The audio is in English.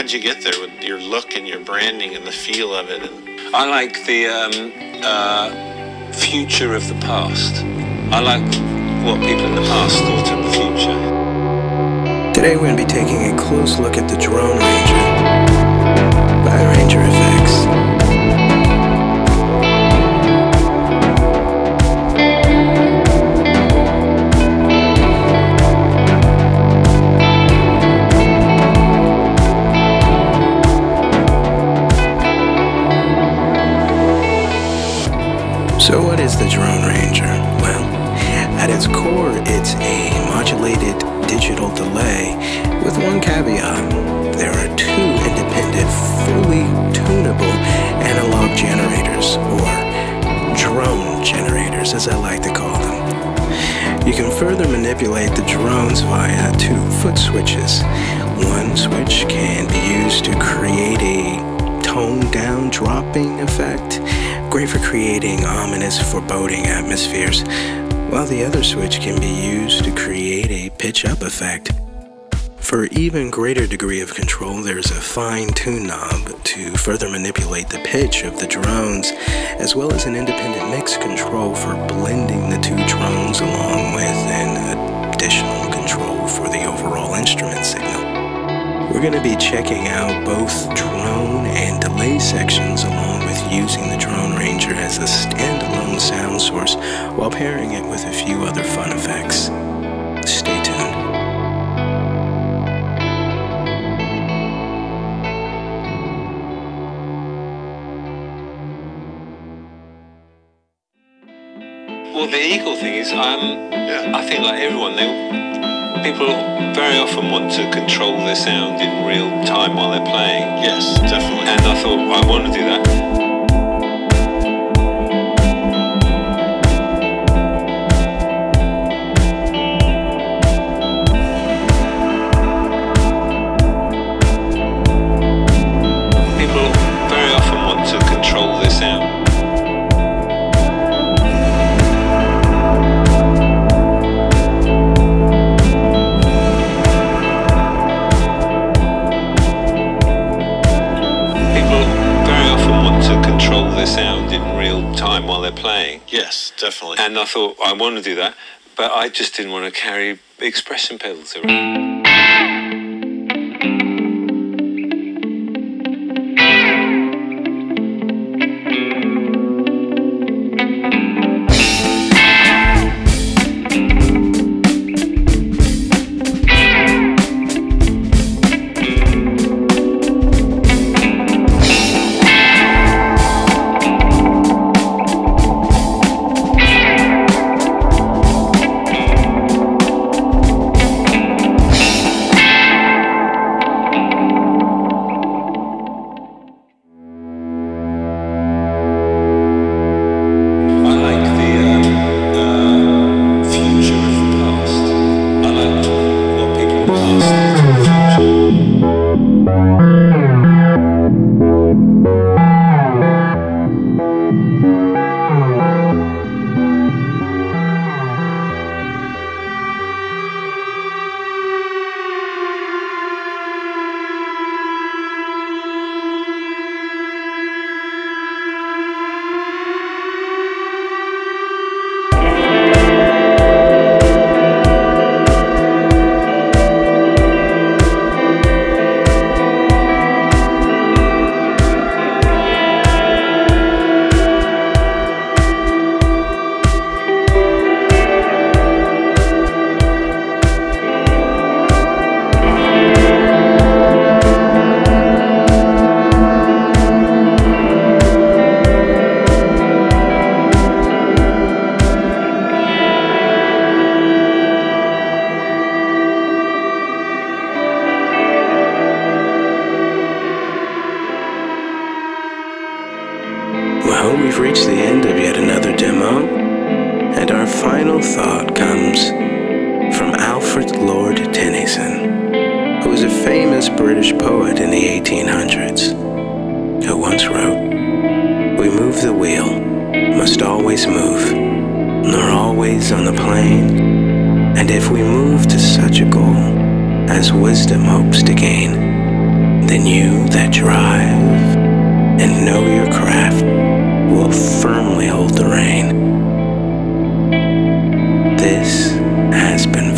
How'd you get there with your look and your branding and the feel of it? And I like the um, uh, future of the past. I like what people in the past thought of the future. Today we're going to be taking a close look at the Drone Rainger by Rainger FX. Modulated digital delay with one caveat. There are two independent, fully tunable analog generators, or drone generators as I like to call them. You can further manipulate the drones via two foot switches. One switch can be used to create a tone down dropping effect great for creating ominous, foreboding atmospheres, while the other switch can be used to create a pitch up effect. For even greater degree of control, there's a fine tune knob to further manipulate the pitch of the drones, as well as an independent mix control for blending the two drones along with an additional control for the overall instrument signal. We're going to be checking out both drone and delay sections along with using the Drone Rainger as a standalone sound source while pairing it with a few other fun effects. Stay tuned. Well, the eagle thing is, um, yeah, I think like everyone, they people very often want to control their sound in real time while they're playing. yes, definitely. And I thought I want to do that. In real time while they're playing. yes, definitely. And I thought I want to do that, but I just didn't want to carry expression pedals around. Who was a famous British poet in the 1800s, who once wrote, We move the wheel, must always move, nor always on the plain, and if we move to such a goal as wisdom hopes to gain, then you that drive and know your craft will firmly hold the rein. This has been